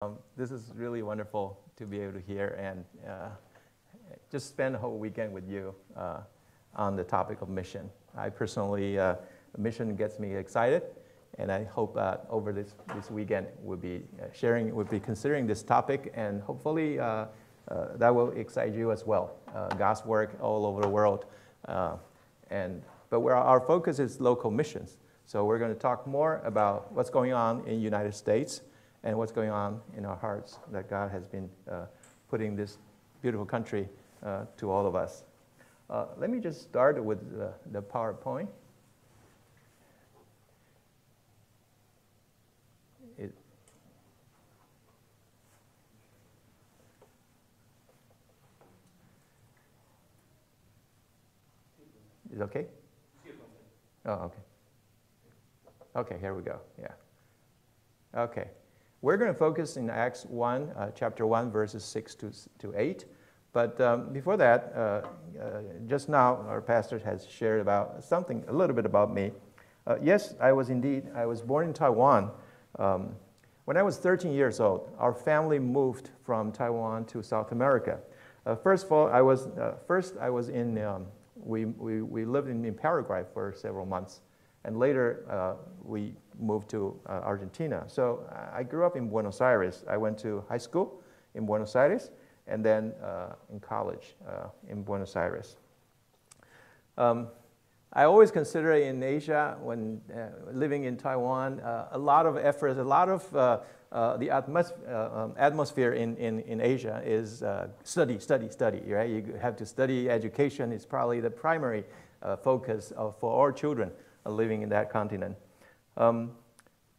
Um, this is really wonderful to be able to hear and uh, just spend a whole weekend with you uh, on the topic of mission. I personally, uh, mission gets me excited, and I hope uh, over this, this weekend we'll be uh, sharing, we'll be considering this topic, and hopefully uh, that will excite you as well. God's work all over the world, and but where our focus is local missions. So we're going to talk more about what's going on in the United States and what's going on in our hearts that God has been uh, putting this beautiful country uh, to all of us. Uh, let me just start with the PowerPoint. Is it, is okay? Oh, okay. Okay, here we go. Yeah. Okay. We're going to focus in Acts 1, uh, chapter 1, verses 6 to, to 8. But um, before that, uh, uh, just now, our pastor has shared about something, a little bit about me. Uh, yes, I was indeed, I was born in Taiwan. Um, when I was 13 years old, our family moved from Taiwan to South America. Uh, first of all, I was, uh, first I was in, um, we, we, we lived in, in Paraguay for several months. And later, uh, we moved to uh, Argentina. So I grew up in Buenos Aires. I went to high school in Buenos Aires and then uh, in college uh, in Buenos Aires. Um, I always consider in Asia, when uh, living in Taiwan, uh, a lot of effort, a lot of the atmos um, atmosphere in, in, in Asia is study, study, study, right? You have to study education. It's probably the primary focus of, for all children living in that continent. Um,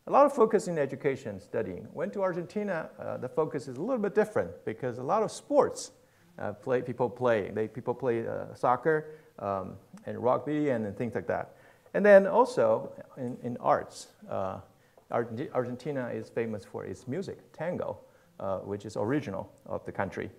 a lot of focus in education, studying. Went to Argentina, uh, the focus is a little bit different because a lot of sports uh, play, people play. They, people play uh, soccer um, and rugby and, and, things like that. And then also in, in arts, uh, Argentina is famous for its music, tango, uh, which is original of the country.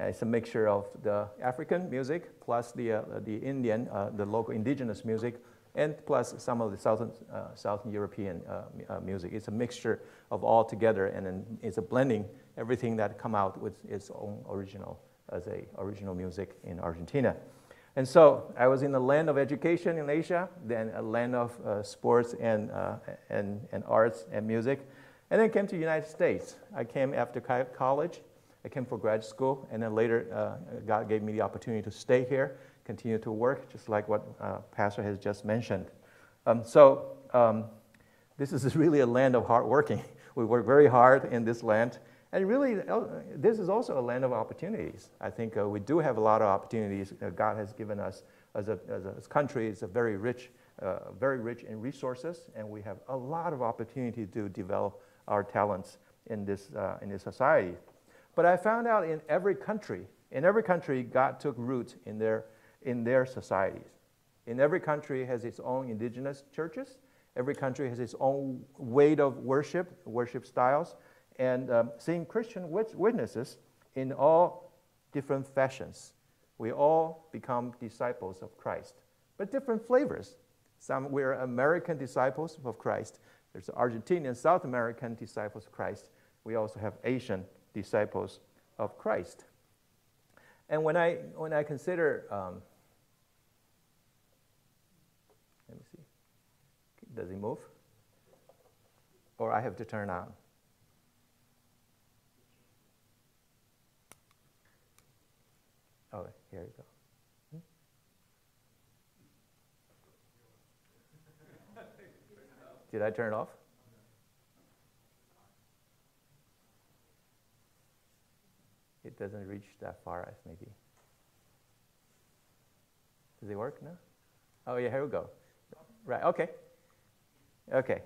it's a mixture of the African music plus the, uh, the Indian, the local indigenous music, and plus some of the Southern, uh, Southern European uh, uh, music. It's a mixture of all together, and then it's a blending everything that come out with its own original as a original music in Argentina. And so I was in the land of education in Asia, then a land of uh, sports and, uh, and, and arts and music, and then came to the United States. I came after college. I came for grad school, and then later uh, God gave me the opportunity to stay here continue to work, just like what uh, Pastor has just mentioned. Um, so um, this is really a land of hard working. We work very hard in this land. And really, uh, this is also a land of opportunities. I think uh, we do have a lot of opportunities God has given us as a, as a country. It's a very rich, uh, very rich in resources, and we have a lot of opportunity to develop our talents in this, uh, in this society. But I found out in every country, in every country, God took root in their in their societies. In every country has its own indigenous churches. Every country has its own way of worship, worship styles, and um, seeing Christian witnesses in all different fashions. We all become disciples of Christ, but different flavors. Some we're American disciples of Christ. There's Argentinian, South American disciples of Christ. We also have Asian disciples of Christ. And when I, when I consider um, Does it move? Or I have to turn on? Oh, here you go. Did I turn it off? It doesn't reach that far, as maybe. Does it work now? Oh, yeah, here we go. Right, okay. Okay.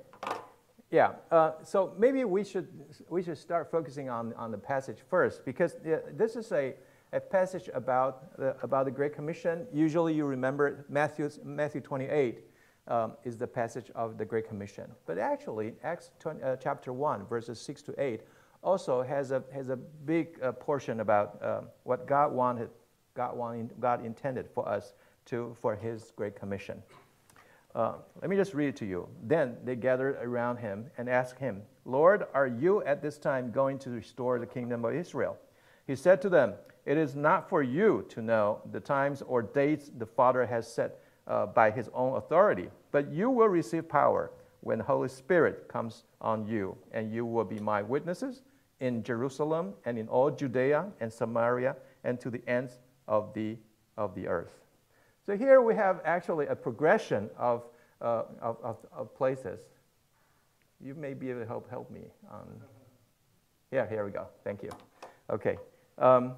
Yeah, uh, so maybe we should, we should start focusing on, on the passage first because this is a, a passage about the, about the Great Commission. Usually you remember Matthew, Matthew 28 um, is the passage of the Great Commission. But actually, Acts 20, uh, chapter 1, verses 6 to 8, also has a, has a big uh, portion about um, what God wanted, God, wanted, God intended for us to, for His Great Commission. Uh, let me just read it to you. Then they gathered around him and asked him, Lord, are you at this time going to restore the kingdom of Israel? He said to them, It is not for you to know the times or dates the Father has set uh, by his own authority, but you will receive power when the Holy Spirit comes on you, and you will be my witnesses in Jerusalem and in all Judea and Samaria and to the ends of the, of the earth. So here we have actually a progression of, uh, of, of, of, places. You may be able to help, help me. Yeah, here we go. Thank you. Okay. Um,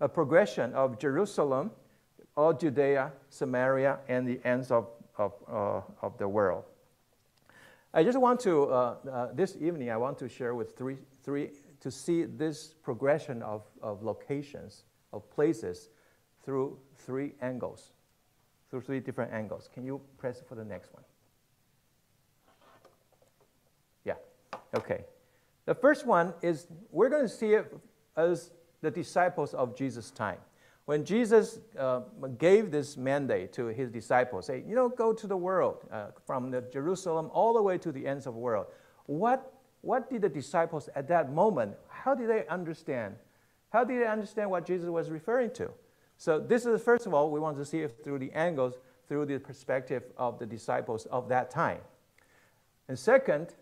a progression of Jerusalem, all Judea, Samaria, and the ends of, of, uh, of the world. I just want to, uh, uh, this evening, I want to share with three, three to see this progression of, of locations, of places, through three angles, through three different angles. Can you press for the next one? Yeah, okay. The first one is we're going to see it as the disciples of Jesus' time. When Jesus uh, gave this mandate to his disciples, say, you know, go to the world, uh, from the Jerusalem all the way to the ends of the world. What, what did the disciples at that moment, how did they understand? How did they understand what Jesus was referring to? So this is, first of all, we want to see it through the angles, through the perspective of the disciples of that time. And second,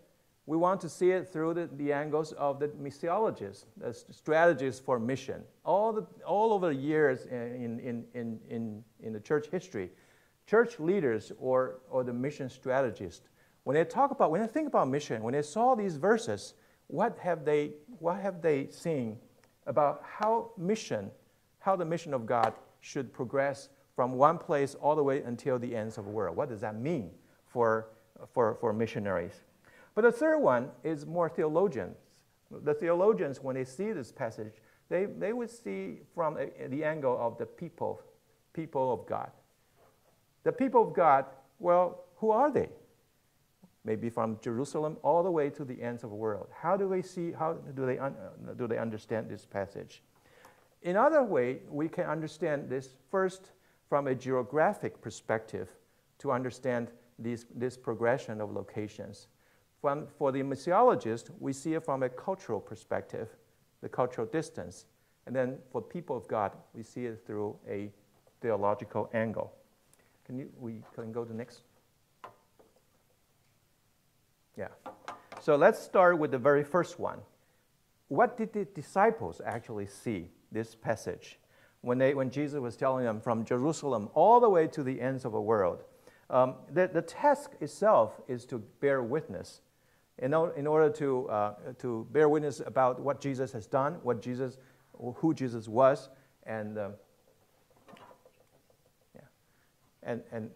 we want to see it through the, the angles of the missiologists, the strategies for mission. All, the, all over the years in, in, in, in, in the church history, church leaders or, or the mission strategists, when they talk about, when they think about mission, when they saw these verses, what have they, what have they seen about how mission, how the mission of God should progress from one place all the way until the ends of the world? What does that mean for, for, for missionaries? But the third one is more theologians. The theologians, when they see this passage, they, they would see from a, the angle of the people, people of God. The people of God, well, who are they? Maybe from Jerusalem all the way to the ends of the world. How do they see, how do they, un, do they understand this passage? In other way, we can understand this first from a geographic perspective to understand these, this progression of locations. From, for the missiologist, we see it from a cultural perspective, the cultural distance. And then for people of God, we see it through a theological angle. Can you, we can go to next? Yeah. So let's start with the very first one. What did the disciples actually see this passage when, they, when Jesus was telling them from Jerusalem all the way to the ends of the world? Um, the, the task itself is to bear witness in, in order to, uh, to bear witness about what Jesus has done, what Jesus, who Jesus was, and um, yeah, and and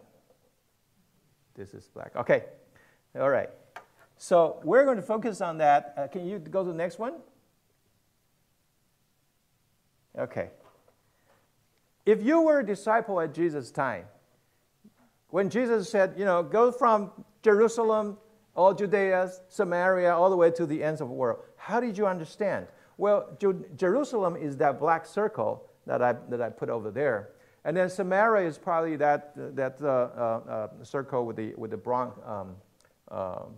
this is black. Okay, all right. So we're going to focus on that. Uh, can you go to the next one? Okay. If you were a disciple at Jesus' time, when Jesus said, you know, go from Jerusalem all Judea, Samaria, all the way to the ends of the world. How did you understand? Well, Jerusalem is that black circle that I, that I put over there. And then Samaria is probably that, that uh, uh, uh, circle with the, with the brown, um, um,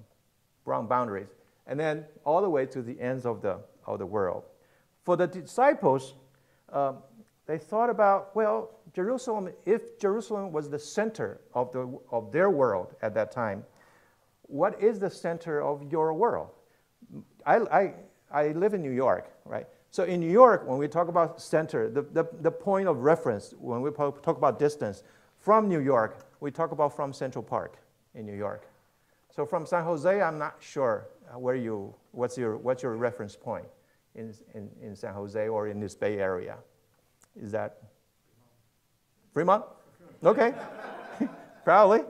brown boundaries. And then all the way to the ends of the, of the world. For the disciples, um, they thought about, well, Jerusalem, if Jerusalem was the center of, the, of their world at that time, what is the center of your world? I, I, I live in New York, right? So in New York, when we talk about center, the, the, the point of reference, when we talk about distance from New York, we talk about from Central Park in New York. So from San Jose, I'm not sure where you, what's your, what's your reference point in, in, in San Jose or in this Bay Area? Is that Fremont? Okay. probably,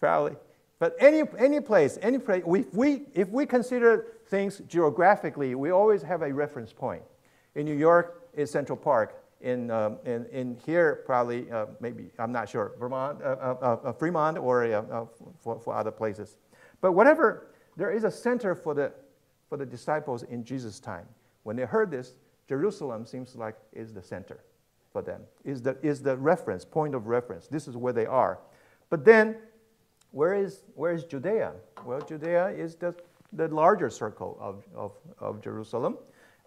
probably. But any, any place, any place, we, we, if we consider things geographically, we always have a reference point. In New York, it's Central Park. In, um, in, in here, probably, uh, maybe, I'm not sure, Vermont, uh, uh, uh, uh Fremont or uh, for, for other places. But whatever, there is a center for the, for the disciples in Jesus' time. When they heard this, Jerusalem seems like is the center for them, is the, is the reference, point of reference. This is where they are. But then where is, where is Judea? Well, Judea is the the larger circle of, of, of Jerusalem.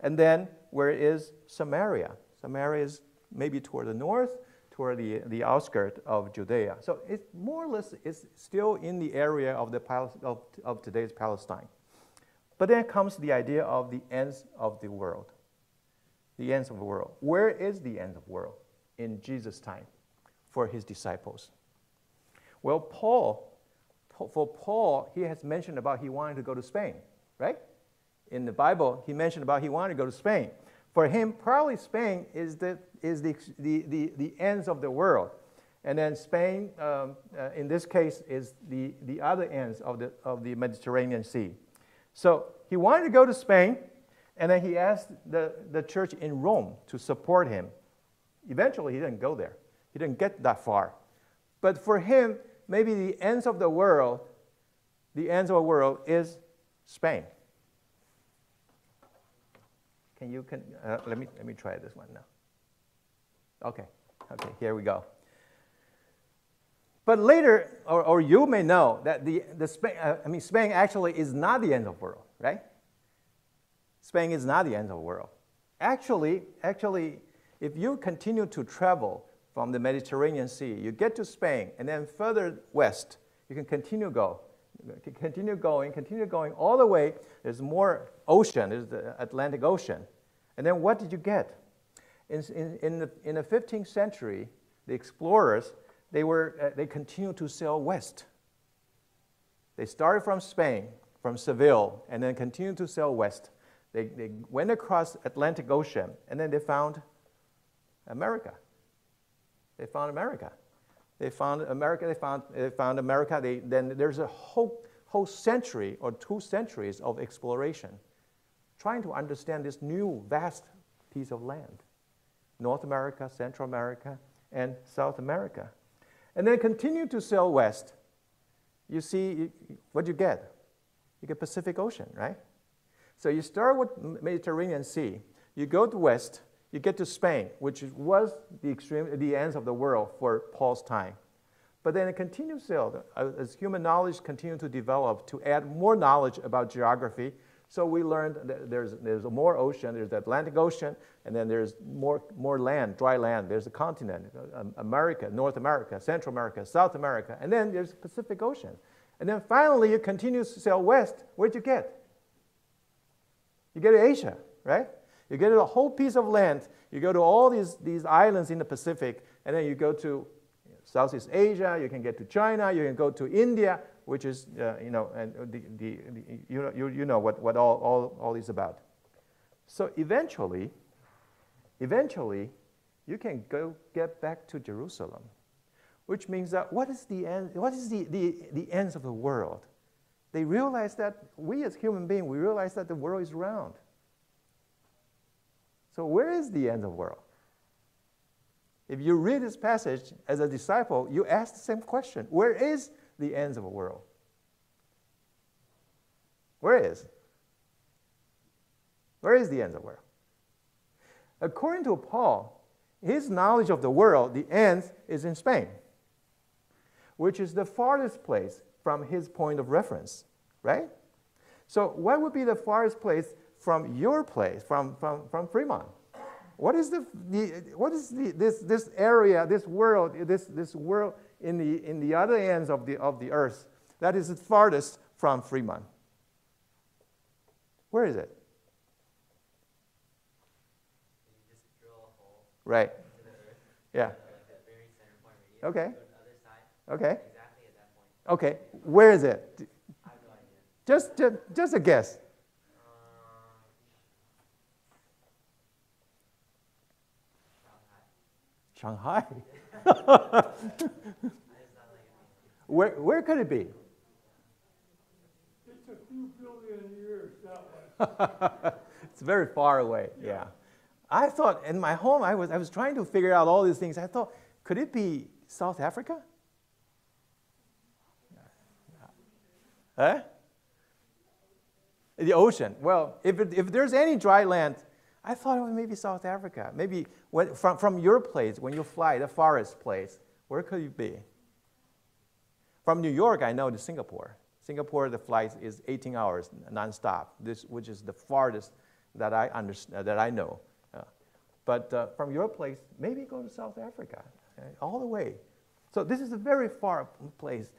And then where is Samaria? Samaria is maybe toward the north, toward the, the outskirts of Judea. So it more or less is still in the area of, the, of, of today's Palestine. But then comes the idea of the ends of the world. The ends of the world. Where is the end of the world? In Jesus' time for his disciples. Well, Paul, for Paul, he has mentioned about he wanted to go to Spain, right? In the Bible, he mentioned about he wanted to go to Spain. For him, probably Spain is the, is the, the, the, the ends of the world. And then Spain, um, uh, in this case, is the, the other ends of the, of the Mediterranean Sea. So he wanted to go to Spain, and then he asked the, the church in Rome to support him. Eventually, he didn't go there, he didn't get that far. But for him, maybe the ends of the world, the ends of the world is Spain. Can you, can, uh, let, me, let me try this one now. Okay, okay, here we go. But later, or, or you may know that the, the Spain, uh, I mean, Spain actually is not the end of the world, right? Spain is not the end of the world. Actually, actually, if you continue to travel from the Mediterranean Sea, you get to Spain, and then further west, you can continue go, continue going, continue going all the way. There's more ocean, there's the Atlantic Ocean. And then what did you get? In, in, in, the, in the 15th century, the explorers they, were, uh, they continued to sail west. They started from Spain, from Seville, and then continued to sail west. They, they went across Atlantic Ocean, and then they found America. They found America. They found America. They found, they found America. They, then there's a whole, whole century or two centuries of exploration, trying to understand this new vast piece of land, North America, Central America, and South America and then continue to sail west, you see what you get. You get Pacific Ocean, right? So you start with Mediterranean Sea, you go to west, you get to Spain, which was the extreme, the ends of the world for Paul's time. But then it continues sail uh, as human knowledge continued to develop to add more knowledge about geography, so we learned there's, there's more ocean, there's the Atlantic Ocean, and then there's more, more land, dry land. There's a continent, um, America, North America, Central America, South America, and then there's the Pacific Ocean. And then finally, you continue to sail west. Where'd you get? You get to Asia, right? You get to a whole piece of land. You go to all these, these islands in the Pacific, and then you go to Southeast Asia, you can get to China, you can go to India, which is, uh, you know, and the, the, the, you, know, you, you know what, what all, all, all is about. So eventually, eventually, you can go get back to Jerusalem, which means that what is the end, what is the, the, the ends of the world? They realize that we as human beings, we realize that the world is round. So where is the end of the world? If you read this passage as a disciple, you ask the same question. Where is the ends of the world. Where is? Where is the ends of the world? According to Paul, his knowledge of the world, the ends, is in Spain, which is the farthest place from his point of reference, right? So, what would be the farthest place from your place, from, from, from Fremont? What is, the, the, what is the, this, this area, this world, this, this world in the, in the other ends of the, of the earth that is the farthest from Fremont. Where is it? Right. Yeah. Okay. Okay. Exactly at that point. Okay. Where is it? Just, just, just a guess. Shanghai. Where, where could it be? It's a few billion years that way. it's very far away, yeah. yeah. I thought in my home, I was, I was trying to figure out all these things. I thought, could it be South Africa? Huh? The ocean. Well, if, it, if there's any dry land, I thought it was maybe South Africa. Maybe from, from your place, when you fly, the farthest place, where could you be? From New York, I know to Singapore. Singapore, the flight is 18 hours nonstop, this, which is the farthest that I, understand, that I know. Uh, but uh, from your place, maybe go to South Africa, all the way. So this is a very far place.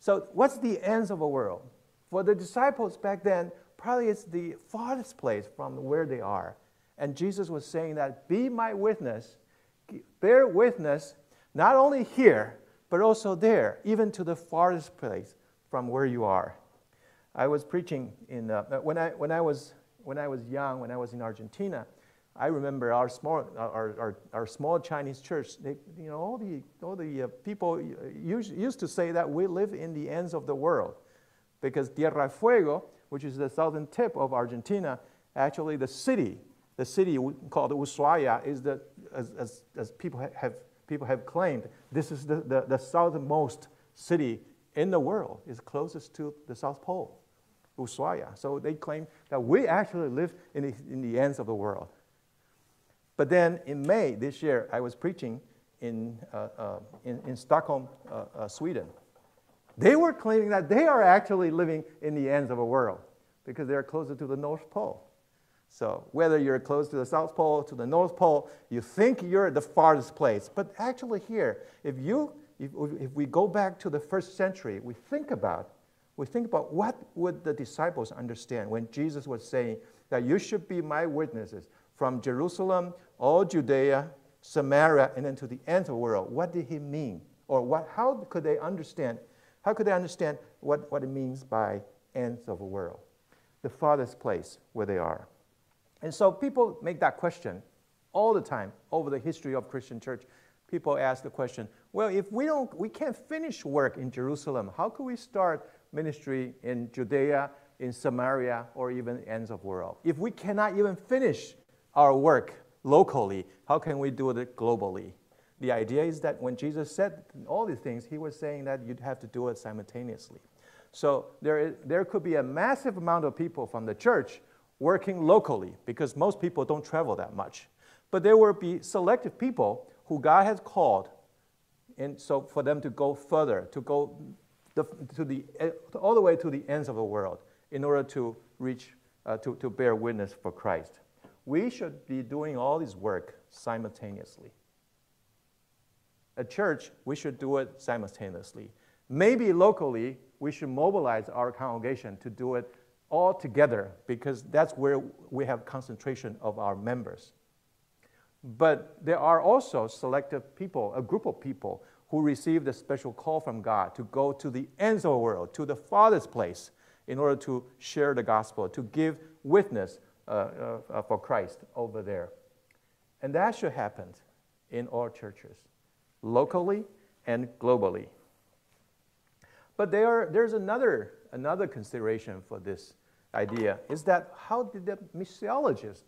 So what's the ends of the world? For the disciples back then, probably it's the farthest place from where they are. And Jesus was saying that, be my witness, bear witness, not only here, but also there, even to the farthest place from where you are. I was preaching in, uh, when, I, when, I was, when I was young, when I was in Argentina, I remember our small, our, our, our small Chinese church, they, you know, all the, all the uh, people used, used to say that we live in the ends of the world because Tierra Fuego, which is the southern tip of Argentina, actually the city, the city called Ushuaia is the, as, as, as people, have, people have claimed, this is the, the, the southernmost city in the world is closest to the South Pole, Ushuaia. So they claim that we actually live in the, in the ends of the world. But then in May this year, I was preaching in, uh, uh, in, in, Stockholm, uh, uh, Sweden. They were claiming that they are actually living in the ends of the world because they're closer to the North Pole. So whether you're close to the South Pole, to the North Pole, you think you're at the farthest place. But actually here, if you if, if we go back to the first century, we think about, we think about what would the disciples understand when Jesus was saying that you should be my witnesses from Jerusalem, all Judea, Samaria, and then to the end of the world. What did he mean? Or what, how could they understand? How could they understand what, what it means by ends of the world? The farthest place where they are. And so people make that question all the time over the history of Christian church people ask the question, well, if we, don't, we can't finish work in Jerusalem, how can we start ministry in Judea, in Samaria, or even ends of world? If we cannot even finish our work locally, how can we do it globally? The idea is that when Jesus said all these things, he was saying that you'd have to do it simultaneously. So there, is, there could be a massive amount of people from the church working locally because most people don't travel that much. But there will be selective people who God has called, and so for them to go further, to go the, to the, all the way to the ends of the world in order to reach, uh, to, to bear witness for Christ. We should be doing all this work simultaneously. At church, we should do it simultaneously. Maybe locally, we should mobilize our congregation to do it all together because that's where we have concentration of our members. But there are also selective people, a group of people who received a special call from God to go to the ends of the world, to the farthest place, in order to share the gospel, to give witness uh, uh, uh, for Christ over there. And that should happen in all churches, locally and globally. But there, there's another, another consideration for this idea is that how did the missiologists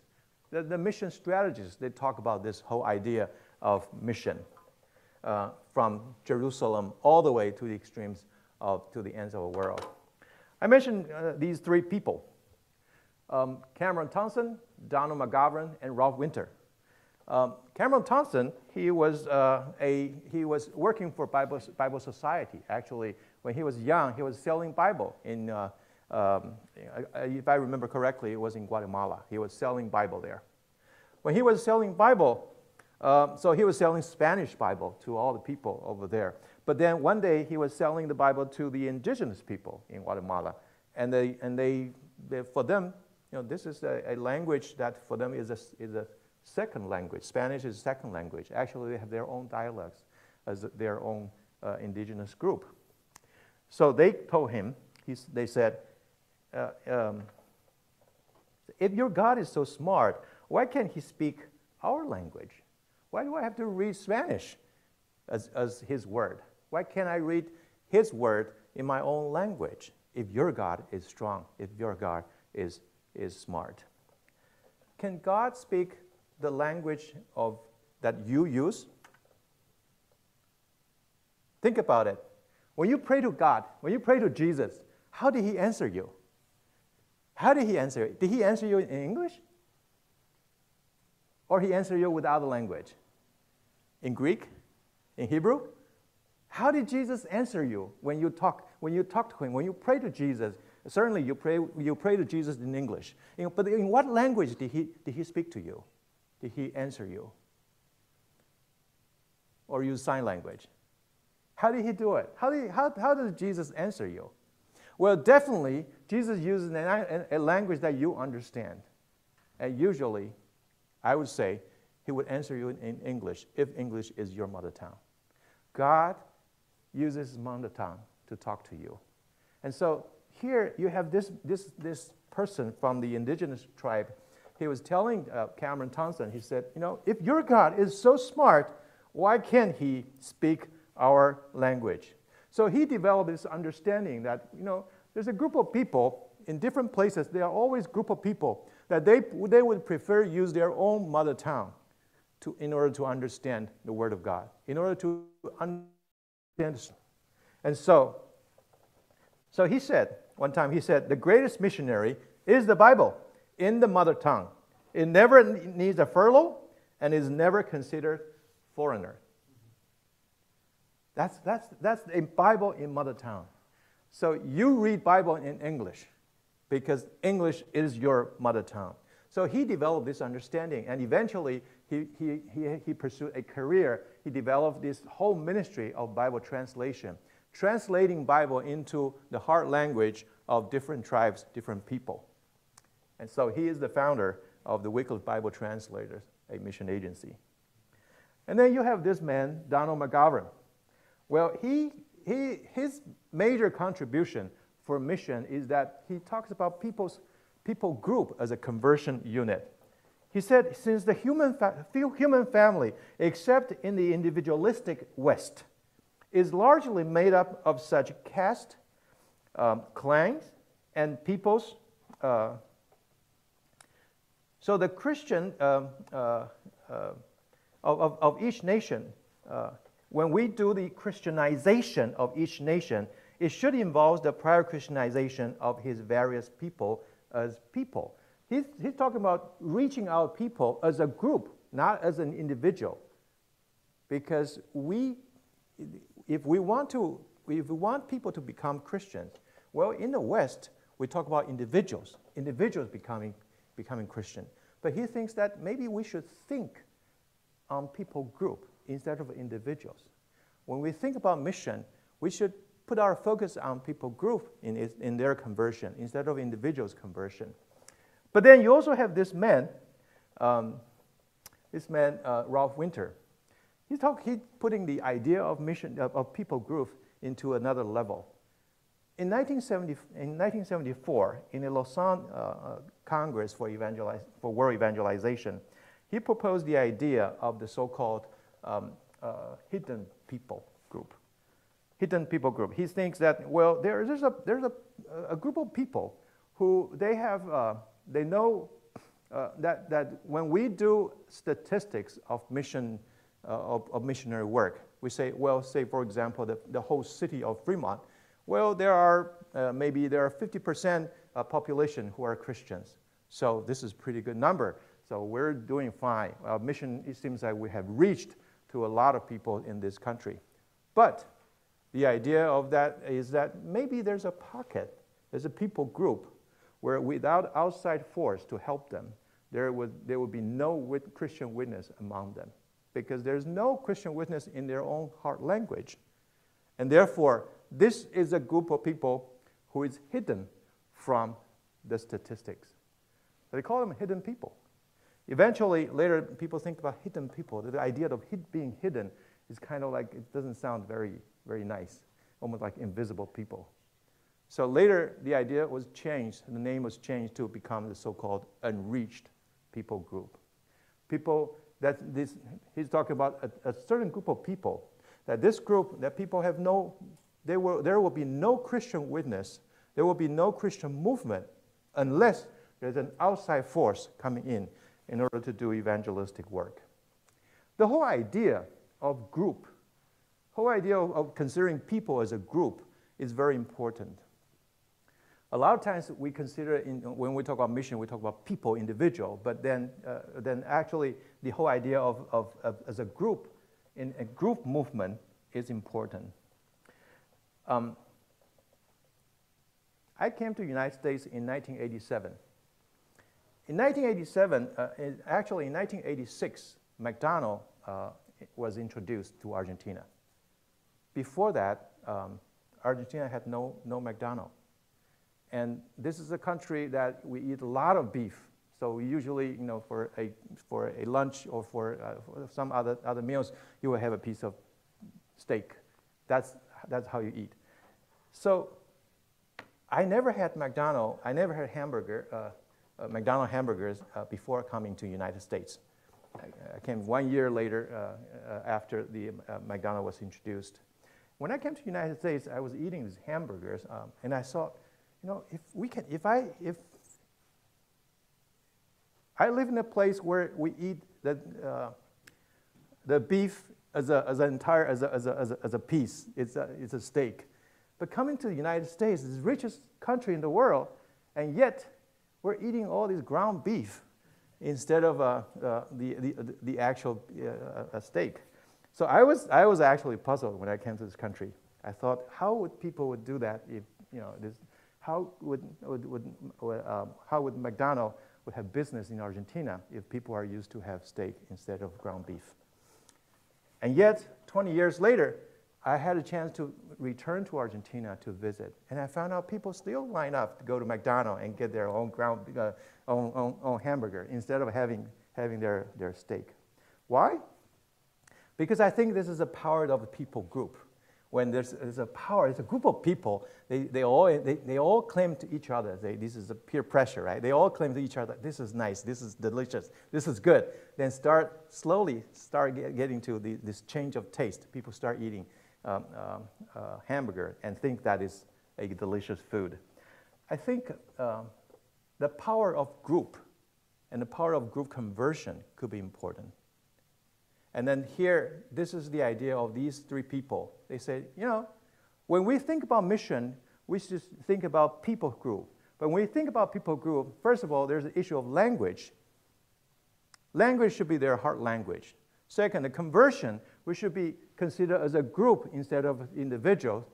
the, the mission strategists, they talk about this whole idea of mission uh, from Jerusalem all the way to the extremes of, to the ends of the world. I mentioned uh, these three people, um, Cameron Townsend, Donald McGavran, and Ralph Winter. Um, Cameron Townsend, he was, uh, a, he was working for Bible, Bible Society. Actually, when he was young, he was selling Bible in, uh, um, if I remember correctly, it was in Guatemala. He was selling Bible there. When he was selling Bible, uh, so he was selling Spanish Bible to all the people over there. But then one day he was selling the Bible to the indigenous people in Guatemala. And, they, and they, they for them, you know, this is a, a, language that for them is a, is a second language. Spanish is a second language. Actually, they have their own dialects as their own uh, indigenous group. So they told him, He, they said, uh, um, if your God is so smart, why can't he speak our language? Why do I have to read Spanish as, as his word? Why can't I read his word in my own language if your God is strong, if your God is, is smart? Can God speak the language of, that you use? Think about it. When you pray to God, when you pray to Jesus, how did he answer you? How did he answer? Did he answer you in English? Or he answered you with other language? In Greek? In Hebrew? How did Jesus answer you when you talk, when you talk to him, when you pray to Jesus, certainly you pray, you pray to Jesus in English. But in what language did he, did he speak to you? Did he answer you? Or use sign language? How did he do it? How, did, how, how does Jesus answer you? Well, definitely, Jesus uses a, a language that you understand. And usually, I would say, he would answer you in, in English if English is your mother tongue. God uses his mother tongue to talk to you. And so here you have this, this, this person from the indigenous tribe. He was telling uh, Cameron Townsend, he said, You know, if your God is so smart, why can't he speak our language? So he developed this understanding that, you know, there's a group of people in different places, there are always group of people that they, they would prefer use their own mother tongue to, in order to understand the Word of God, in order to understand. And so, so he said, one time he said, the greatest missionary is the Bible in the mother tongue. It never needs a furlough and is never considered foreigner. That's, that's, that's a Bible in mother tongue. So you read Bible in English because English is your mother tongue. So he developed this understanding, and eventually he, he, he, he pursued a career. He developed this whole ministry of Bible translation, translating Bible into the heart language of different tribes, different people. And so he is the founder of the Wycliffe Bible Translators, a mission agency. And then you have this man, Donald McGavran. Well, he, he, his major contribution for mission is that he talks about people's people group as a conversion unit. He said, since the human, fa- human family, except in the individualistic West, is largely made up of such caste, um, clans, and peoples. Uh, so the Christian um, uh, uh, of, of, each nation, uh, when we do the Christianization of each nation, it should involve the prior Christianization of his various people as people. He's, he's talking about reaching out people as a group, not as an individual. Because we, if we want to, if we want people to become Christians, well, in the West, we talk about individuals, individuals becoming, becoming Christian. But he thinks that maybe we should think on people group instead of individuals. When we think about mission, we should put our focus on people group in, in their conversion instead of individuals' conversion. But then you also have this man, um, this man, uh, Ralph Winter. He's, talk, he's putting the idea of mission of, of people group into another level. In, 1970, in 1974, in the Lausanne uh, uh, Congress for, for World Evangelization, he proposed the idea of the so-called um, uh, hidden people group hidden people group. He thinks that, well, there, there's, a, there's a, a group of people who they have, uh, they know uh, that, that when we do statistics of mission, uh, of, of, missionary work, we say, well, say for example, the, the whole city of Fremont, well, there are, uh, maybe there are 50% population who are Christians. So this is pretty good number. So we're doing fine. Our mission, it seems like we have reached to a lot of people in this country. But the idea of that is that maybe there's a pocket, there's a people group where without outside force to help them, there would, there would be no wit- Christian witness among them because there's no Christian witness in their own heart language. And therefore, this is a group of people who is hidden from the statistics. They call them hidden people. Eventually, later, people think about hidden people. The idea of being hidden is kind of like, it doesn't sound very very nice, almost like invisible people. So later, the idea was changed, the name was changed to become the so called unreached people group. People that this, he's talking about a, a, certain group of people, that this group, that people have no, they will, there will be no Christian witness, there will be no Christian movement unless there's an outside force coming in in order to do evangelistic work. The whole idea of group whole idea of, of considering people as a group is very important. A lot of times we consider, in, when we talk about mission, we talk about people, individual, but then, uh, then actually the whole idea of, of, of, as a group, in a group movement is important. Um, I came to the United States in 1987. In 1987, uh, actually in 1986, McDonald uh, was introduced to Argentina. Before that, um, Argentina had no, no McDonald. And this is a country that we eat a lot of beef. So usually, you know, for a, for a lunch or for, uh, for some other, other meals, you will have a piece of steak. That's, that's how you eat. So I never had McDonald, I never had hamburger, uh, McDonald hamburgers uh, before coming to United States. I, I came one year later uh, uh, after the uh, McDonald was introduced. When I came to United States, I was eating these hamburgers, um, and I saw, you know, if we can, if I, if I live in a place where we eat the, the beef as, a, as an entire, as a, as a, as a, piece, it's a, it's a steak. But coming to the United States, the richest country in the world, and yet we're eating all this ground beef instead of uh, uh, the, the, the actual uh, steak. So I was, I was actually puzzled when I came to this country. I thought, how would people would do that if, you know, this, how would, would, would um, how would McDonald would have business in Argentina if people are used to have steak instead of ground beef? And yet, 20 years later, I had a chance to return to Argentina to visit, and I found out people still line up to go to McDonald's and get their own ground, uh, own, own, own hamburger instead of having, having their, their steak. Why? Because I think this is a power of a people group. When there's, there's a power, it's a group of people, they, they, all, they, they all claim to each other. They, this is a peer pressure, right? They all claim to each other, this is nice, this is delicious, this is good. Then start slowly start get, getting to the, this change of taste. People start eating um, um, uh, hamburger and think that is a delicious food. I think uh, the power of group and the power of group conversion could be important. And then here, this is the idea of these three people. They say, you know, when we think about mission, we should think about people group. But when we think about people group, first of all, there's the issue of language. Language should be their heart language. Second, the conversion, we should be considered as a group instead of individuals.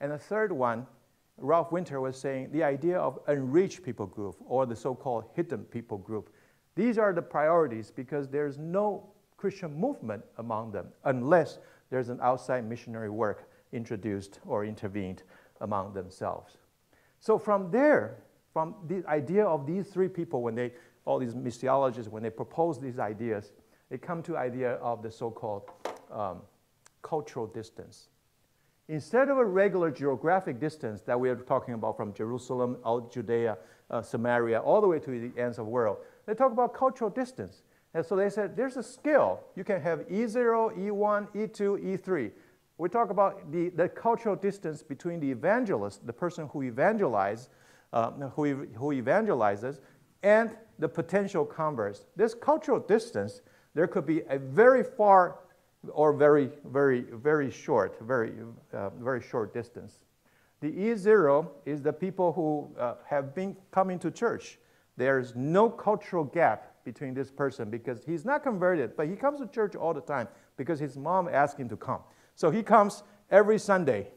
And the third one, Ralph Winter was saying the idea of unreached people group or the so-called hidden people group. These are the priorities because there's no Christian movement among them unless there's an outside missionary work introduced or intervened among themselves. So from there, from the idea of these three people, when they, all these missiologists, when they propose these ideas, they come to idea of the so-called um, cultural distance. Instead of a regular geographic distance that we are talking about from Jerusalem, out Judea, uh, Samaria, all the way to the ends of the world, they talk about cultural distance. And so they said, there's a scale. You can have E0, E1, E2, E3. We talk about the, the cultural distance between the evangelist, the person who evangelizes, uh, who, who evangelizes, and the potential converts. This cultural distance, there could be a very far or very, very, very short, very, uh, very short distance. The E0 is the people who uh, have been coming to church. There's no cultural gap between this person because he's not converted, but he comes to church all the time because his mom asked him to come. So he comes every Sunday.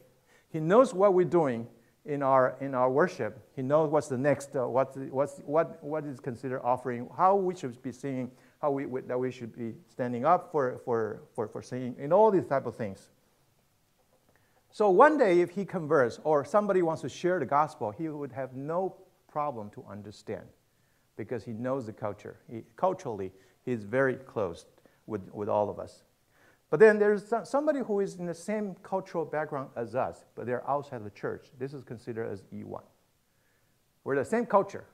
He knows what we're doing in our, in our worship. He knows what's the next, uh, what's, what's, what, what is considered offering, how we should be singing, how we, that we should be standing up for, for, for, for singing, and all these type of things. So one day, if he converts or somebody wants to share the gospel, he would have no problem to understand because he knows the culture. He, culturally, he's very close with, with all of us. But then there's somebody who is in the same cultural background as us, but they're outside the church. This is considered as E1. We're the same culture,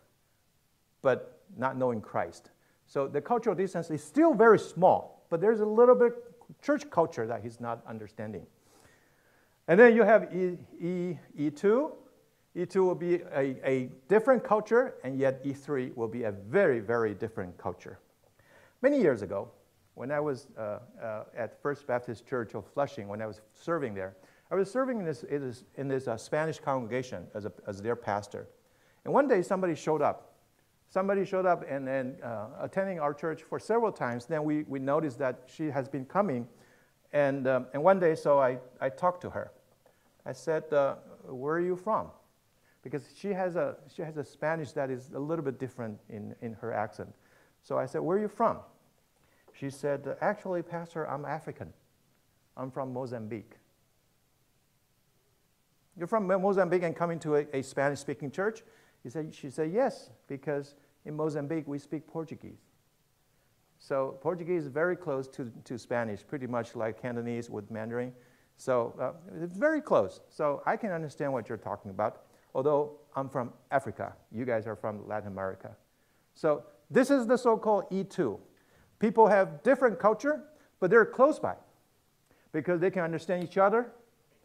but not knowing Christ. So the cultural distance is still very small, but there's a little bit church culture that he's not understanding. And then you have E, e, E2, E2 will be a, a different culture, and yet E3 will be a very, very different culture. Many years ago, when I was uh, uh, at First Baptist Church of Flushing, when I was serving there, I was serving in this, in this uh, Spanish congregation as, a, as their pastor. And one day somebody showed up. Somebody showed up and, and uh, attending our church for several times. Then we, we noticed that she has been coming. And, um, and one day, so I, I talked to her. I said, uh, Where are you from? because she has a, she has a Spanish that is a little bit different in, in her accent. So I said, Where are you from? She said, Actually, Pastor, I'm African. I'm from Mozambique. You're from Mozambique and coming to a, a Spanish speaking church? He said, she said, Yes, because in Mozambique we speak Portuguese. So Portuguese is very close to, to Spanish, pretty much like Cantonese with Mandarin. So uh, it's very close. So I can understand what you're talking about, although I'm from Africa. You guys are from Latin America. So this is the so-called E2. People have different culture, but they're close by because they can understand each other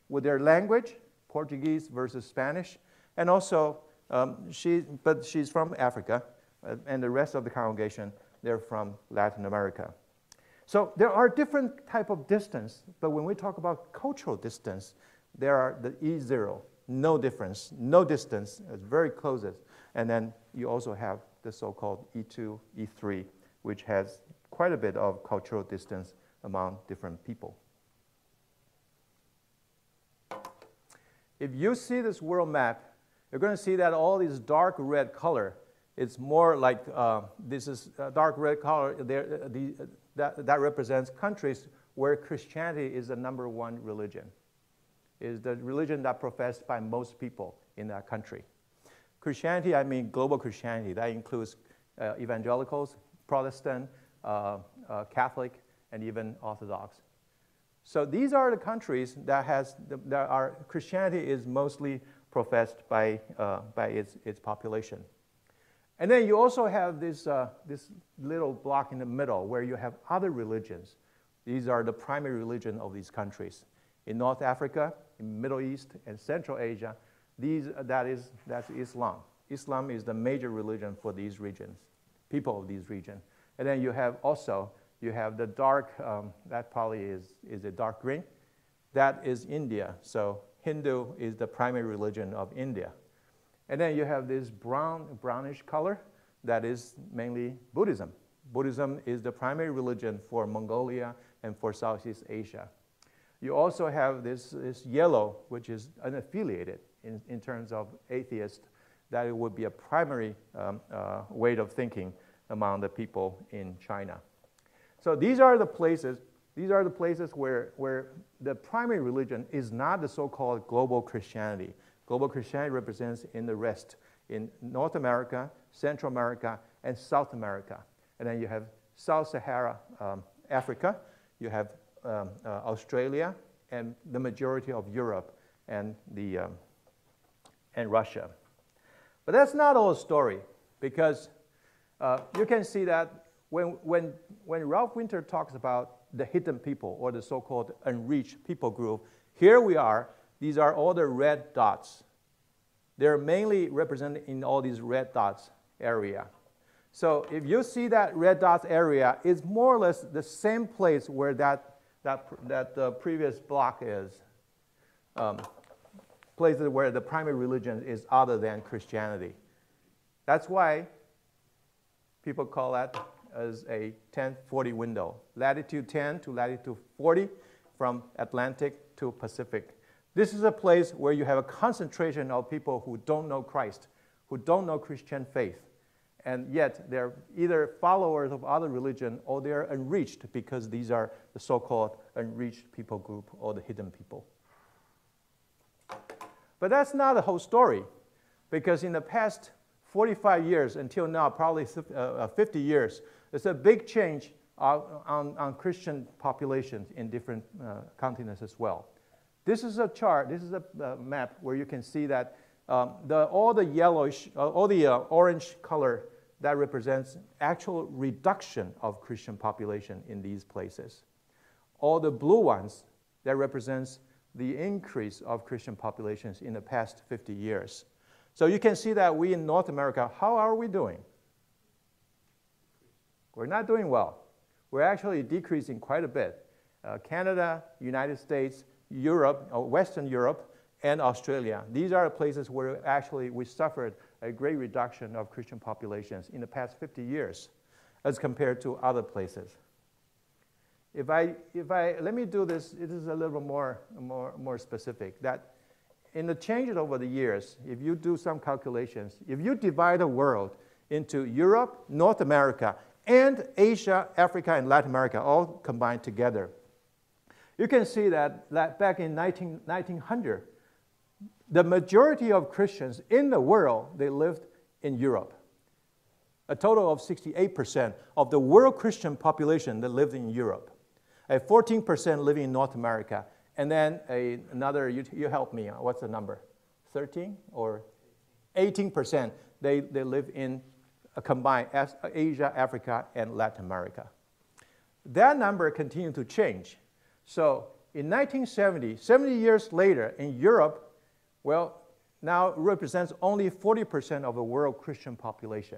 with their language, Portuguese versus Spanish, and also um, she, but she's from Africa, Uh, and the rest of the congregation, they're from Latin America. So there are different type of distance, but when we talk about cultural distance, there are the E0, no difference, no distance, it's very closest. And then you also have the so-called E2, E3, which has quite a bit of cultural distance among different people. If you see this world map, you're going to see that all these dark red color, it's more like uh, this is dark red color. There, uh, the, uh, that, that represents countries where Christianity is the number one religion, is the religion that professed by most people in that country. Christianity, I mean global Christianity. That includes uh, evangelicals, Protestant, uh, uh, Catholic, and even Orthodox. So these are the countries that has that are Christianity is mostly professed by, uh, by its, its population. And then you also have this, uh, this little block in the middle where you have other religions. These are the primary religion of these countries. In North Africa, in Middle East, and Central Asia, these, that is, that's Islam. Islam is the major religion for these regions, people of these regions. And then you have also, you have the dark, um, that probably is, is a dark green. That is India. So Hindu is the primary religion of India. And then you have this brown, brownish color that is mainly Buddhism. Buddhism is the primary religion for Mongolia and for Southeast Asia. You also have this, this yellow, which is unaffiliated in, in terms of atheist, that it would be a primary um, uh, way of thinking among the people in China. So these are the places these are the places where, where the primary religion is not the so-called global Christianity. Global Christianity represents in the rest, in North America, Central America, and South America. And then you have South Sahara um, Africa, you have um, uh, Australia, and the majority of Europe and, the, um, and Russia. But that's not all story, because uh, you can see that when, when, when Ralph Winter talks about the hidden people or the so-called unreached people group. Here we are. These are all the red dots. They're mainly represented in all these red dots area. So if you see that red dots area, it's more or less the same place where that, that, that the previous block is. Um, places where the primary religion is other than Christianity. That's why people call that as a 1040 window, latitude 10 to latitude 40 from Atlantic to Pacific. This is a place where you have a concentration of people who don't know Christ, who don't know Christian faith, and yet they're either followers of other religion or they're unreached because these are the so-called unreached people group or the hidden people. But that's not the whole story, because in the past 45 years until now, probably uh, 50 years, there's a big change on, on, on Christian populations in different uh, continents as well. This is a chart, this is a, a map where you can see that um, the, all the yellowish, uh, all the uh, orange color that represents actual reduction of Christian population in these places. All the blue ones that represents the increase of Christian populations in the past 50 years. So you can see that we in North America, how are we doing? We're not doing well. We're actually decreasing quite a bit. Uh, Canada, United States, Europe, uh, Western Europe, and Australia. These are places where actually we suffered a great reduction of Christian populations in the past 50 years as compared to other places. If I, if I, let me do this, it is a little more, more, more specific, that in the changes over the years, if you do some calculations, if you divide the world into Europe, North America, and Asia, Africa, and Latin America all combined together, you can see that, that back in 19, 1900, the majority of Christians in the world, they lived in Europe. A total of 68% of the world Christian population that lived in Europe. A 14% living in North America. And then a, another, you, you help me, uh, what's the number? 13 or 18%, they, they live in a combined Asia, Africa, and Latin America. That number continued to change. So in 1970, 70 years later, in Europe, well, now represents only 40% of the world Christian population,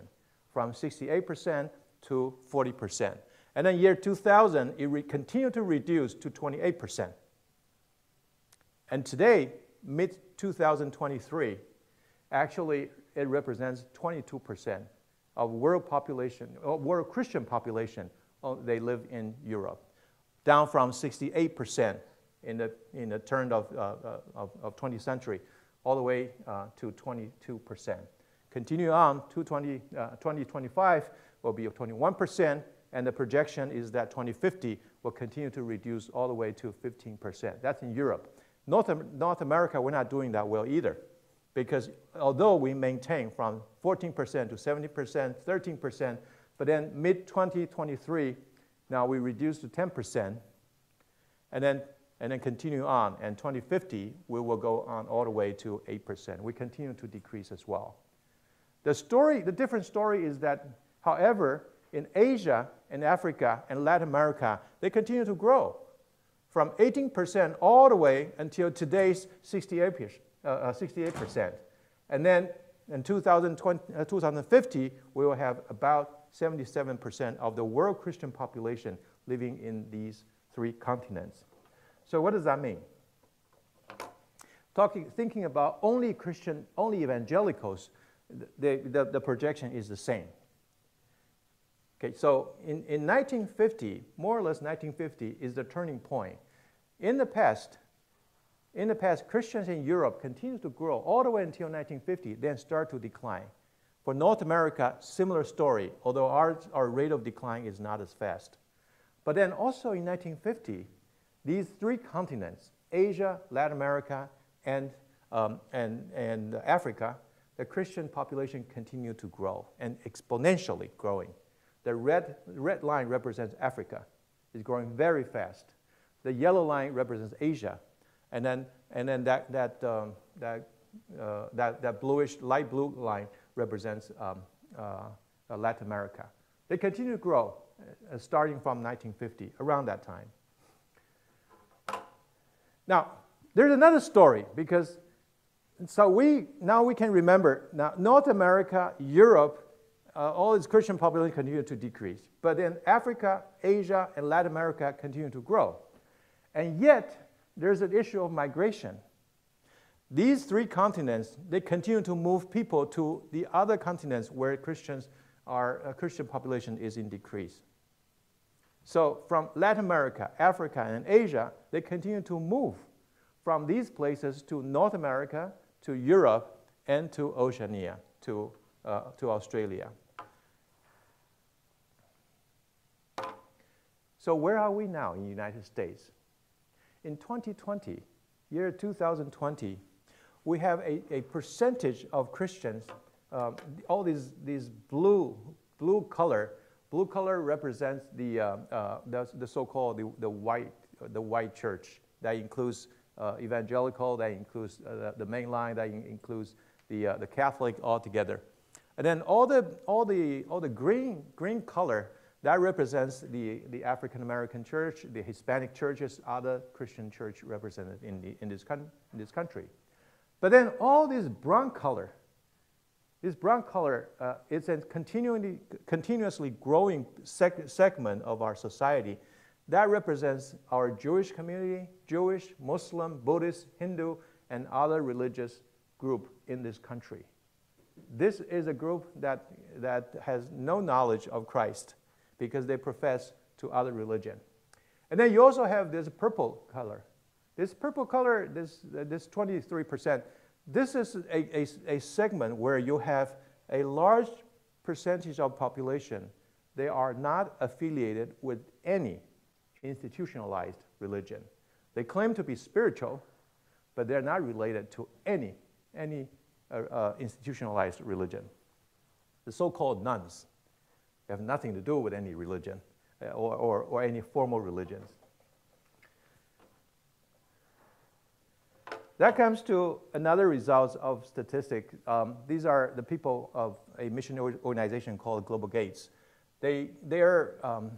from 68% to 40%. And then year 2000, it continued to reduce to 28%. And today, mid 2023, actually it represents 22% of world population, world Christian population, uh, they live in Europe, down from 68% in the, in the turn of, uh, of, of 20th century all the way uh, to 22%. Continue on to 20, uh, 2025 will be 21%, and the projection is that 2050 will continue to reduce all the way to 15%. That's in Europe. North, North America, we're not doing that well either, because although we maintain from 14% to 70%, 13%, but then mid 2023, now we reduce to 10%, and then and then continue on. And 2050, we will go on all the way to 8%. We continue to decrease as well. The story, the different story is that, however, in Asia and Africa and Latin America, they continue to grow from 18% all the way until today's 68%. Uh, 68%. Uh, and then in 2020, uh, 2050, we will have about 77% of the world Christian population living in these three continents. So what does that mean? Talking, thinking about only Christian, only evangelicals, the, the, the projection is the same. Okay, so in, in 1950, more or less 1950 is the turning point. In the past, in the past, Christians in Europe continued to grow all the way until 1950, then start to decline. For North America, similar story, although our, our rate of decline is not as fast. But then also in 1950, these three continents, Asia, Latin America, and, um, and, and Africa, the Christian population continued to grow and exponentially growing. The red, red line represents Africa. It's growing very fast. The yellow line represents Asia. And then, and then that, that, um, that, uh, that, that bluish, light blue line represents um, uh, Latin America. They continue to grow uh, starting from 1950, around that time. Now, there's another story because so we now we can remember now North America, Europe, uh, all its Christian population continue to decrease, but then Africa, Asia, and Latin America continue to grow, and yet there's an issue of migration. These three continents they continue to move people to the other continents where Christians are uh, Christian population is in decrease. So from Latin America, Africa, and Asia, they continue to move from these places to North America, to Europe, and to Oceania, to, uh, to Australia. So where are we now in the United States? In 2020, year 2020, we have a, a percentage of Christians, um, all these, these blue, blue color Blue color represents the, uh, uh, the, the so-called the, the, white, the white church. That includes uh, evangelical, that includes uh, the, the main line, that includes the, uh, the Catholic altogether. And then all the, all the, all the green, green color, that represents the, the African American church, the Hispanic churches, other Christian church represented in, the, in, this, in this country. But then all this brown color, this brown color uh, is a continually, continuously growing seg segment of our society. That represents our Jewish community, Jewish, Muslim, Buddhist, Hindu, and other religious group in this country. This is a group that, that has no knowledge of Christ because they profess to other religion. And then you also have this purple color. This purple color, this, uh, this 23%, this is a, a, a segment where you have a large percentage of population. They are not affiliated with any institutionalized religion. They claim to be spiritual, but they're not related to any, any uh, uh, institutionalized religion. The so-called nones have nothing to do with any religion uh, or, or, or any formal religions. That comes to another result of statistic. Um, these are the people of a mission organization called Global Gates. They, they're, um,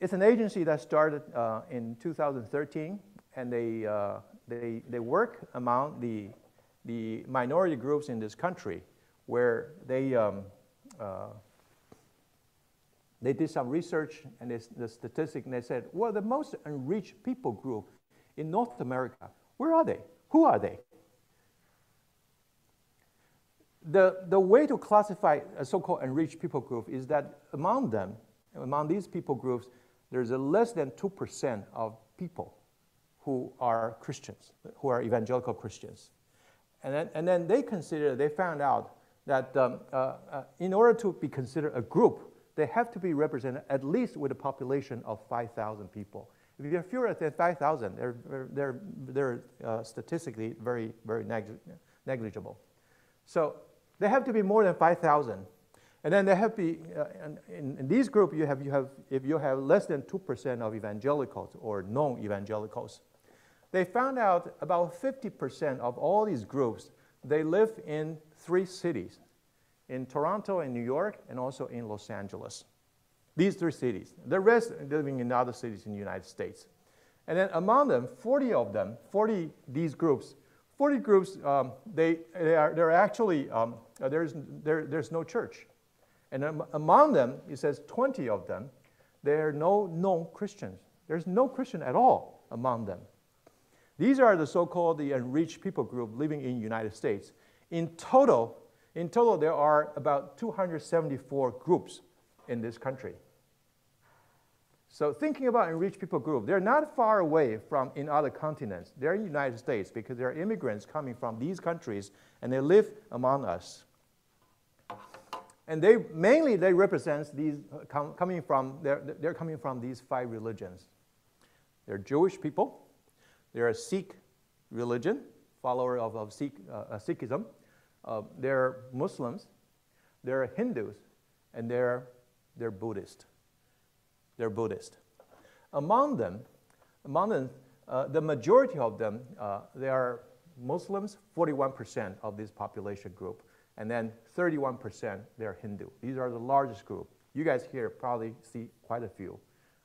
it's an agency that started uh, in 2013, and they, uh, they, they work among the, the minority groups in this country where they, um, uh, they did some research and they, the statistic, and they said, well, the most unreached people group in North America where are they? Who are they? The, the way to classify a so-called unreached people group is that among them, among these people groups, there's a less than 2% of people who are Christians, who are evangelical Christians. And then, and then they consider, they found out that um, uh, uh, in order to be considered a group, they have to be represented at least with a population of 5,000 people. If you're fewer than 5,000, they're, they're, they're uh, statistically very, very negligible. So they have to be more than 5,000. And then they have to be, uh, in, in these groups, you have, you have, if you have less than 2% of evangelicals or non-evangelicals, they found out about 50% of all these groups, they live in three cities, in Toronto and New York, and also in Los Angeles. These three cities. The rest living in other cities in the United States. And then among them, 40 of them, 40 these groups, 40 groups, um, they, they are they're actually, um, there's, there, there's no church. And um, among them, it says 20 of them, there are no known Christians. There's no Christian at all among them. These are the so-called the unreached people group living in United States. In total, in total, there are about 274 groups in this country. So thinking about unreached people group, they're not far away from in other continents. They're in the United States because they're immigrants coming from these countries and they live among us. And they mainly they represent these uh, com, coming from they're, they're coming from these five religions. They're Jewish people. They're a Sikh religion, follower of, of Sikh, uh, Sikhism. Uh, they're Muslims. They're Hindus, and they're they're Buddhist. They're Buddhist. Among them, among them, uh, the majority of them, uh, they are Muslims, 41% of this population group, and then 31% they're Hindu. These are the largest group. You guys here probably see quite a few.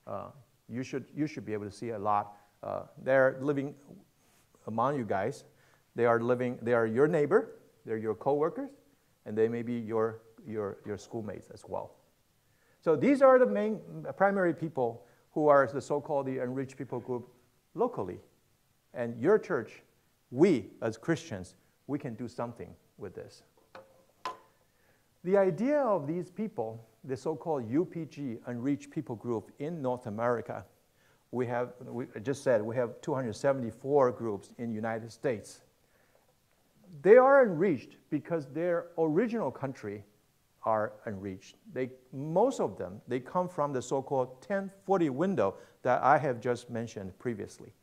Uh, you, should, you should be able to see a lot. Uh, they're living among you guys. They are living, they are your neighbor, they're your coworkers, and they may be your, your, your schoolmates as well. So these are the main primary people who are the so-called the unreached people group locally. And your church, we as Christians, we can do something with this. The idea of these people, the so-called UPG, Unreached People Group in North America, we have, we just said, we have 274 groups in the United States. They are unreached because their original country are unreached. They, most of them, they come from the so-called 1040 window that I have just mentioned previously.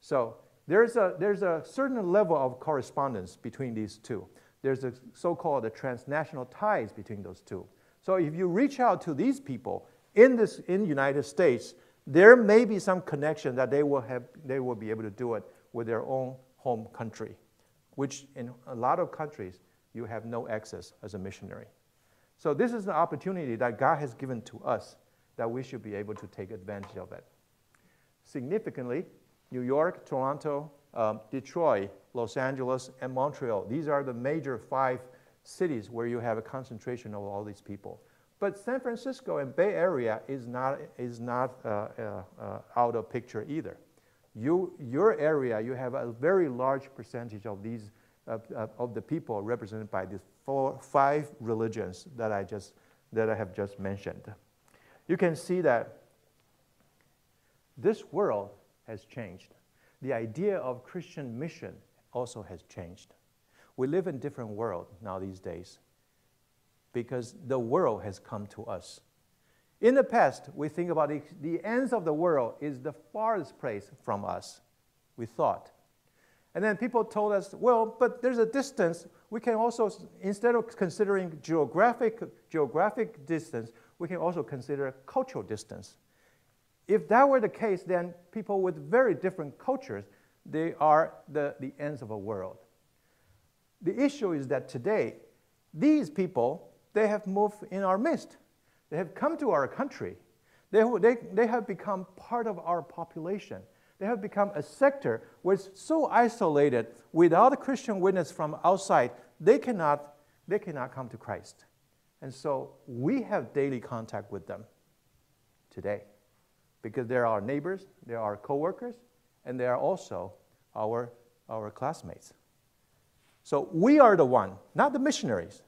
So there's a, there's a certain level of correspondence between these two. There's a so-called the transnational ties between those two. So if you reach out to these people in this in the United States, there may be some connection that they will have they will be able to do it with their own home country, which in a lot of countries you have no access as a missionary. So this is an opportunity that God has given to us that we should be able to take advantage of it. Significantly, New York, Toronto, um, Detroit, Los Angeles, and Montreal, these are the major five cities where you have a concentration of all these people. But San Francisco and Bay Area is not, is not uh, uh, uh, out of picture either. You, your area, you have a very large percentage of these of, the people represented by these four, five religions that I, just, that I have just mentioned. You can see that this world has changed. The idea of Christian mission also has changed. We live in a different world now these days because the world has come to us. In the past, we think about the, the ends of the world is the farthest place from us, we thought. And then people told us, well, but there's a distance. We can also, instead of considering geographic, geographic distance, we can also consider cultural distance. If that were the case, then people with very different cultures, they are the, the ends of a world. The issue is that today, these people, they have moved in our midst. They have come to our country. They, they, they have become part of our population. They have become a sector which is so isolated without a Christian witness from outside, they cannot, they cannot come to Christ. And so we have daily contact with them today because they're our neighbors, they're our coworkers, and they are also our, our classmates. So we are the one, not the missionaries,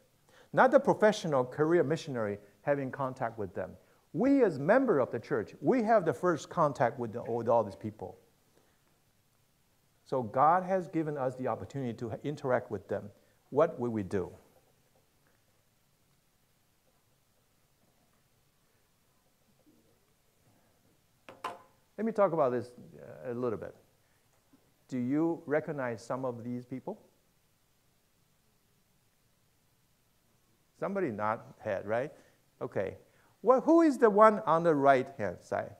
not the professional career missionary having contact with them. We, as member of the church, we have the first contact with, the, with all these people. So God has given us the opportunity to interact with them. What will we do? Let me talk about this uh, a little bit. Do you recognize some of these people? Somebody nod head, right? Okay. Well, who is the one on the right hand side?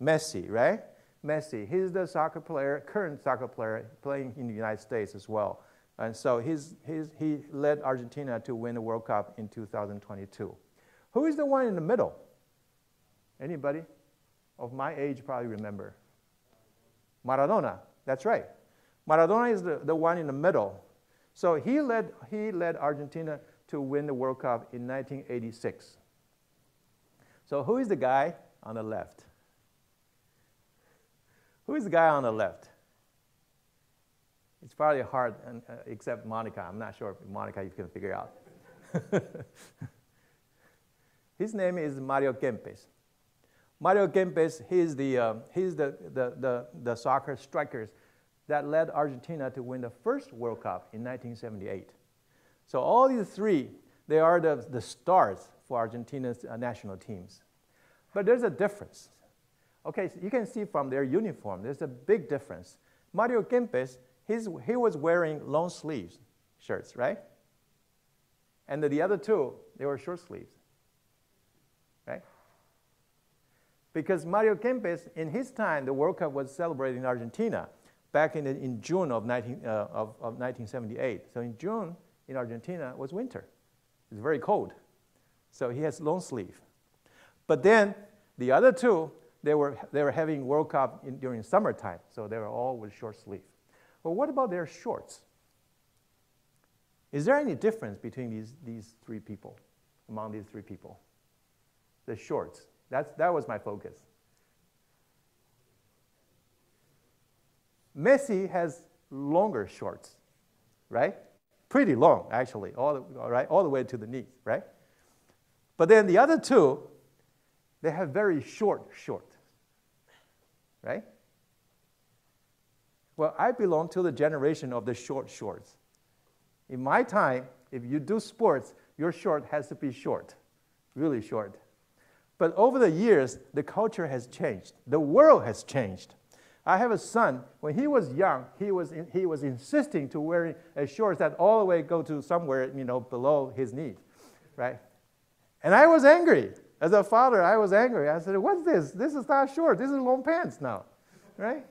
Messi, right? Messi. He's the soccer player, current soccer player, playing in the United States as well. And so he's, he's, he led Argentina to win the World Cup in 2022. Who is the one in the middle? Anybody of my age probably remember. Maradona, that's right. Maradona is the, the one in the middle. So he led, he led Argentina to win the World Cup in 1986. So who is the guy on the left? Who is the guy on the left? It's probably hard, uh, except Monica. I'm not sure if Monica you can figure out. His name is Mario Kempes. Mario Kempes, he's the, uh, he's the, the, the, the soccer strikers that led Argentina to win the first World Cup in 1978. So all these three, they are the, the stars for Argentina's uh, national teams. But there's a difference. Okay, so you can see from their uniform, there's a big difference. Mario Kempes, he's, he was wearing long sleeves shirts, right? And the other two, they were short sleeves, right? Because Mario Kempes, in his time, the World Cup was celebrated in Argentina back in, in June of, 19, uh, of, of 1978. So in June, in Argentina, was winter. It's very cold. So he has long sleeve. But then the other two, they were, they were having World Cup in, during summertime, so they were all with short sleeve. Well, what about their shorts? Is there any difference between these, these three people, among these three people? The shorts. That's, that was my focus. Messi has longer shorts, right? Pretty long, actually, all the, all, right, all the way to the knees, right? But then the other two, they have very short shorts, right? Well, I belong to the generation of the short shorts. In my time, if you do sports, your short has to be short, really short. But over the years, the culture has changed. The world has changed. I have a son. When he was young, he was, in, he was insisting to wearing a shorts that all the way go to somewhere, you know, below his knee, right? And I was angry. As a father, I was angry. I said, what's this? This is not shorts. This is long pants now, right?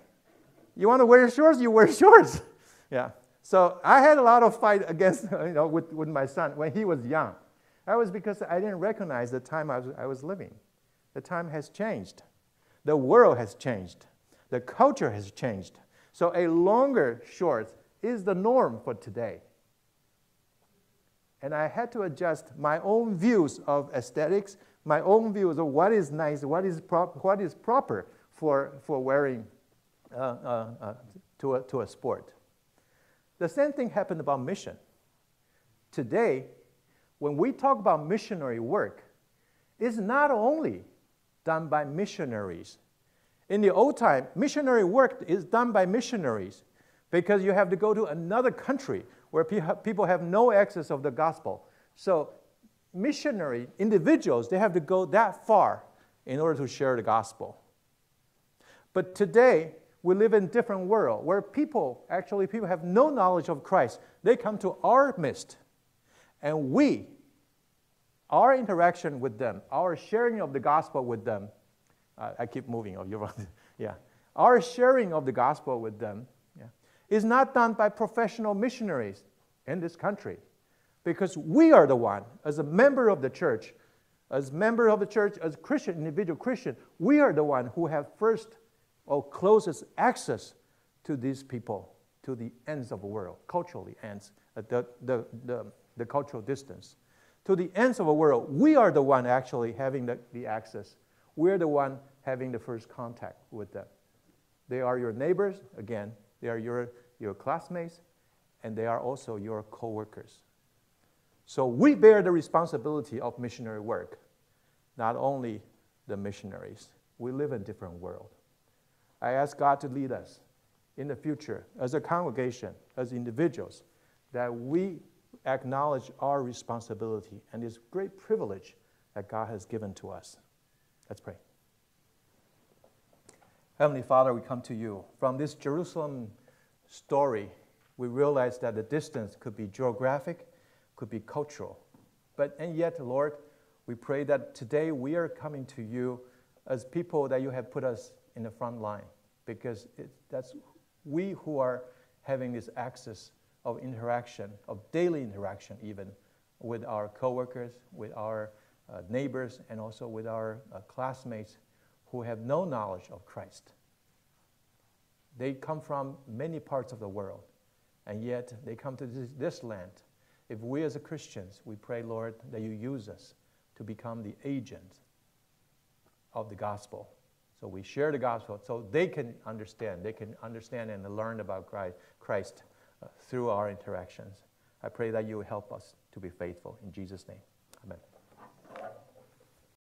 You want to wear shorts? You wear shorts. yeah. So I had a lot of fight against, you know, with, with my son when he was young. That was because I didn't recognize the time I was, I was living. The time has changed. The world has changed. The culture has changed. So a longer shorts is the norm for today. And I had to adjust my own views of aesthetics, my own views of what is nice, what is, what is proper for, for wearing uh, uh, uh, to, a, to a sport. The same thing happened about mission. Today, when we talk about missionary work, it's not only done by missionaries, In the old time, missionary work is done by missionaries because you have to go to another country where people have no access of the gospel. So missionary individuals, they have to go that far in order to share the gospel. But today, we live in a different world where people, actually people have no knowledge of Christ. They come to our midst. And we, our interaction with them, our sharing of the gospel with them, uh, I keep moving, oh, you're yeah. Our sharing of the gospel with them yeah, is not done by professional missionaries in this country because we are the one, as a member of the church, as member of the church, as Christian, individual Christian, we are the one who have first or closest access to these people, to the ends of the world, culturally ends, uh, the, the, the, the cultural distance. To the ends of the world, we are the one actually having the, the access. We're the one having the first contact with them. They are your neighbors, again, they are your, your classmates, and they are also your co-workers. So we bear the responsibility of missionary work, not only the missionaries. We live in a different world. I ask God to lead us in the future as a congregation, as individuals, that we acknowledge our responsibility and this great privilege that God has given to us. Let's pray. Heavenly Father, we come to you. From this Jerusalem story, we realize that the distance could be geographic, could be cultural. But and yet, Lord, we pray that today we are coming to you as people that you have put us in the front line because it, that's we who are having this access of interaction, of daily interaction even with our coworkers, with our uh, neighbors, and also with our uh, classmates who have no knowledge of Christ. They come from many parts of the world, and yet they come to this, this land. If we as Christians, we pray, Lord, that you use us to become the agent of the gospel so we share the gospel so they can understand. They can understand and learn about Christ uh, through our interactions. I pray that you help us to be faithful. In Jesus' name, amen.